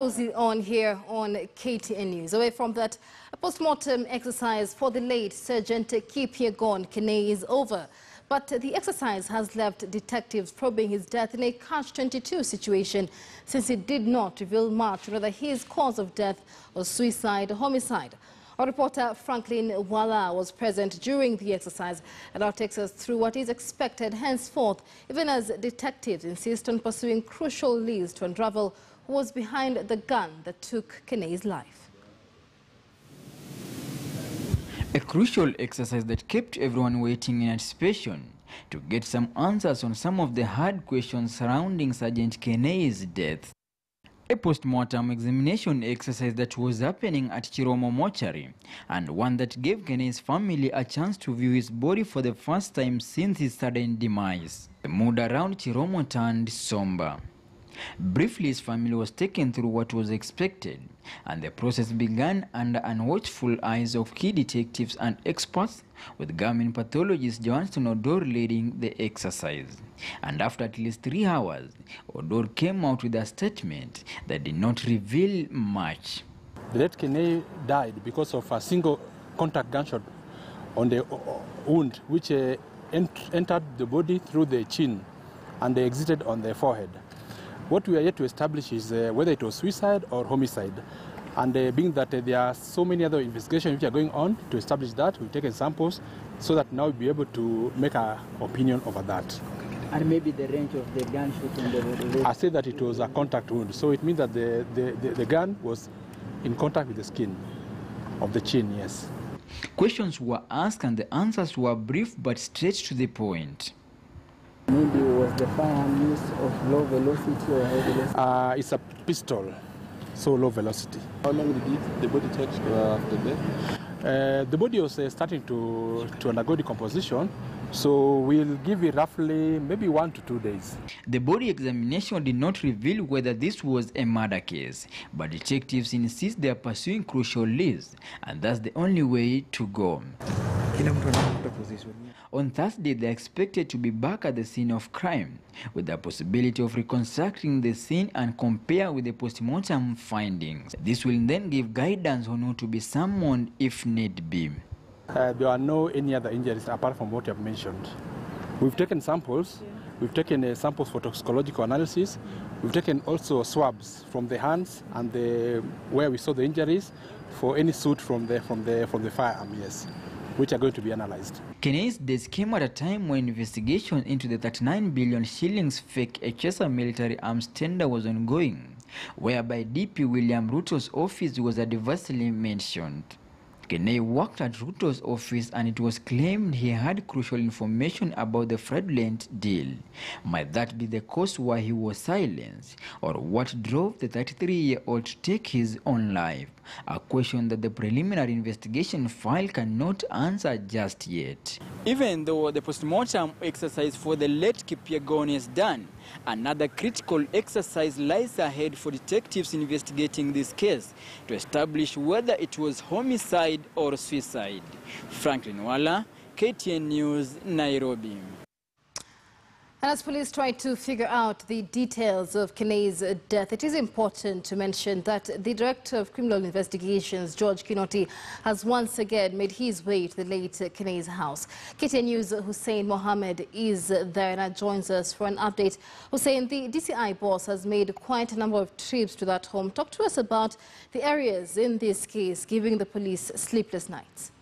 on here on KTN News. Away from that, a post-mortem exercise for the late Sergeant Kipyegon Kenei is over. But the exercise has left detectives probing his death in a catch-22 situation since it did not reveal much whether his cause of death was suicide or homicide. Our reporter Franklin Wala was present during the exercise and now takes us through what is expected henceforth, even as detectives insist on pursuing crucial leads to unravel was behind the gun that took Kenei's life. A crucial exercise that kept everyone waiting in anticipation to get some answers on some of the hard questions surrounding Sergeant Kenei's death. A post-mortem examination exercise that was happening at Chiromo Mortuary and one that gave Kenei's family a chance to view his body for the first time since his sudden demise. The mood around Chiromo turned somber. Briefly, his family was taken through what was expected, and the process began under unwatchful eyes of key detectives and experts, with government pathologist Johansen Oduor leading the exercise. And after at least three hours, Odor came out with a statement that did not reveal much. The late Kenei died because of a single contact gunshot on the wound, which uh, ent entered the body through the chin and exited on the forehead. What we are yet to establish is uh, whether it was suicide or homicide. And uh, being that uh, there are so many other investigations which are going on to establish that, we've taken samples so that now we'll be able to make our opinion over that. And maybe the range of the gunshot in the I said that it was a contact wound, so it means that the, the, the, the gun was in contact with the skin of the chin, yes. Questions were asked and the answers were brief but straight to the point. Maybe was the firearm used of low velocity or high velocity? Uh, it's a pistol, so low velocity. How long did it, the body take uh, after death? Uh, the body was uh, starting to, to undergo decomposition, so we'll give it roughly maybe one to two days. The body examination did not reveal whether this was a murder case, but detectives insist they are pursuing crucial leads, and that's the only way to go. On Thursday, they are expected to be back at the scene of crime, with the possibility of reconstructing the scene and compare with the postmortem findings. This will then give guidance on who to be summoned if need be. Uh, there are no any other injuries apart from what you have mentioned. We've taken samples. We've taken uh, samples for toxicological analysis. We've taken also swabs from the hands and the, where we saw the injuries for any suit from the, from the, from the firearm, yes, which are going to be analyzed. Kenei's death came at a time when investigation into the 39 billion shillings fake HSA military arms tender was ongoing, whereby DP William Ruto's office was adversely mentioned. Kenei worked at Ruto's office and it was claimed he had crucial information about the fraudulent deal. Might that be the cause why he was silenced? Or what drove the 33-year-old to take his own life? A question that the preliminary investigation file cannot answer just yet. Even though the postmortem exercise for the late Kipyegon is done, another critical exercise lies ahead for detectives investigating this case to establish whether it was homicide or suicide. Franklin Wala, KTN News, Nairobi. And as police try to figure out the details of Kenei's death, it is important to mention that the Director of Criminal Investigations, George Kinoti, has once again made his way to the late Kenei's house. KTN News' Hussein Mohammed is there and joins us for an update. Hussein, the DCI boss has made quite a number of trips to that home. Talk to us about the areas in this case giving the police sleepless nights.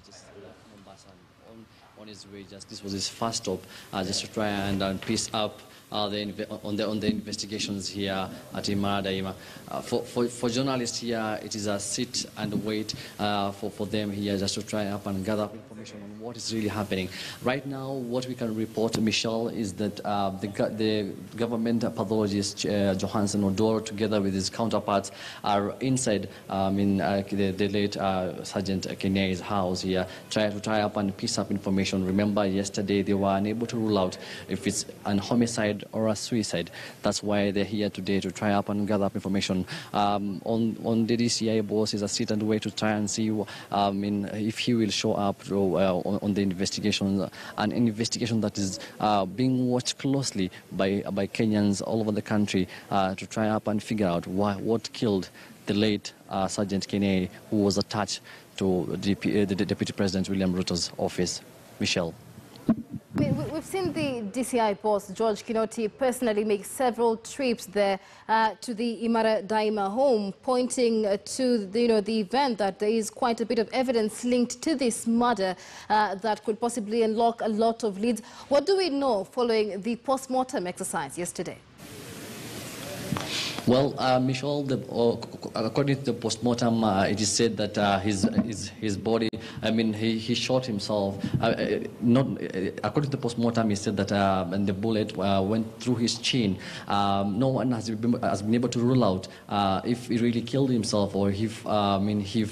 이제 슬라 몬바사입니다. On, on his way. Just this was his first stop, uh, just to try and uh, piece up uh, the on the on the investigations here at Imara. Uh, for, for for journalists here, it is a sit and wait uh, for for them here just to try up and gather information on what is really happening. Right now, what we can report, Michelle, is that uh, the the government pathologist uh, Johansen Oduor, together with his counterparts, are inside um, in the, the late Sergeant Kenei's house here. here, try to try up and piece up information. Remember, yesterday they were unable to rule out if it's an homicide or a suicide. That's why they're here today to try up and gather up information. Um, on on the DCI boss is a sit and wait to try and see um, in, if he will show up to, uh, on, on the investigation, an investigation that is uh, being watched closely by by Kenyans all over the country uh, to try up and figure out why, what killed the late uh, Sergeant Kenei, who was attached to DP, uh, the Deputy President William Ruto's office. Michelle. We, we- we've seen the DCI boss, George Kinoti, personally make several trips there uh, to the Imara Daima home, pointing uh, to the, you know, the event that there is quite a bit of evidence linked to this murder uh, that could possibly unlock a lot of leads. What do we know following the post-mortem exercise yesterday? Well, uh, Michelle, the, uh, according to the postmortem, uh, it is said that uh, his, his, his body, I mean, he, he shot himself. Uh, uh, not, uh, according to the postmortem, he said that uh, and the bullet uh, went through his chin. Um, no one has been, has been able to rule out if he really killed himself or if, I mean, if he,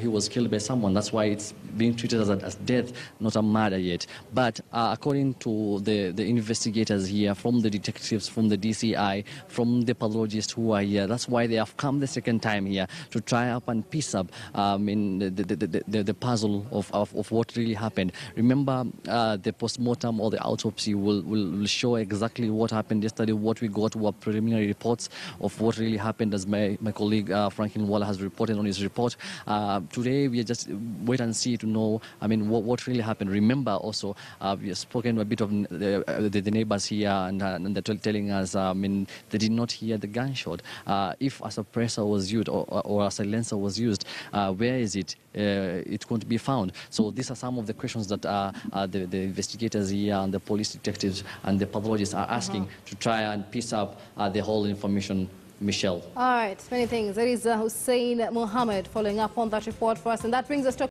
he was killed by someone. That's why it's being treated as, a, as death, not a murder yet. But according to the, the investigators here, from the detectives, from the DCI, from the pathologists who are here, that's why they have come the second time here to try up and piece up um, in the, the, the, the, the puzzle of, of, of what really happened. Remember, uh, the postmortem or the autopsy will, will, show exactly what happened yesterday, what we got were preliminary reports of what really happened, as my, my colleague uh, Franklin Waller has reported on his report. Uh, today, we just wait and see to know, I mean, what, what really happened. Remember also, uh, we have spoken a bit of the, uh, the, the neighbors here, and, and they're telling us, uh, I mean, they did not hear the gunshot. If a suppressor was used or, or a silencer was used, where is it? Uh, going to be found. So these are some of the questions that uh, uh, the, the investigators here and the police detectives and the pathologists are asking to try and piece up uh, the whole information. Michelle. All right, many things. There is uh, Hussein Mohammed following up on that report for us, and that brings us to